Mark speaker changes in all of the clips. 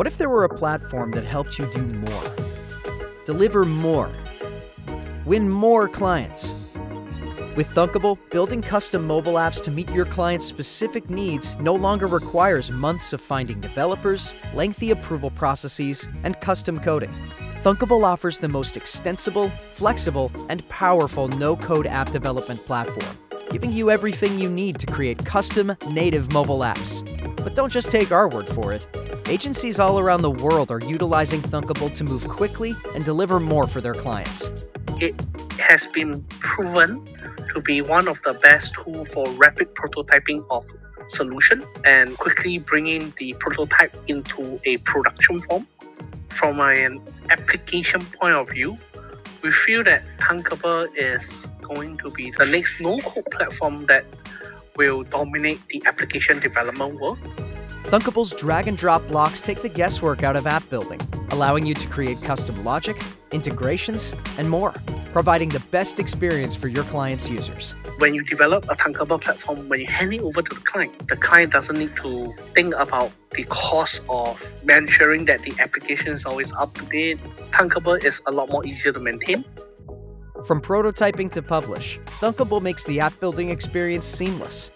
Speaker 1: What if there were a platform that helped you do more? Deliver more. Win more clients. With Thunkable, building custom mobile apps to meet your client's specific needs no longer requires months of finding developers, lengthy approval processes, and custom coding. Thunkable offers the most extensible, flexible, and powerful no-code app development platform, giving you everything you need to create custom, native mobile apps. But don't just take our word for it. Agencies all around the world are utilizing Thunkable to move quickly and deliver more for their clients.
Speaker 2: It has been proven to be one of the best tools for rapid prototyping of solution and quickly bringing the prototype into a production form. From an application point of view, we feel that Thunkable is going to be the next no-code platform that will dominate the application development world.
Speaker 1: Thunkable's drag and drop blocks take the guesswork out of app building, allowing you to create custom logic, integrations, and more, providing the best experience for your client's users.
Speaker 2: When you develop a Thunkable platform, when you hand it over to the client, the client doesn't need to think about the cost of ensuring that the application is always up to date. Thunkable is a lot more easier to maintain.
Speaker 1: From prototyping to publish, Thunkable makes the app building experience seamless.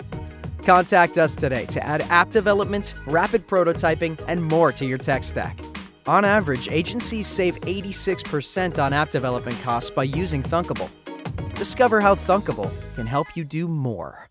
Speaker 1: Contact us today to add app development, rapid prototyping, and more to your tech stack. On average, agencies save 86% on app development costs by using Thunkable. Discover how Thunkable can help you do more.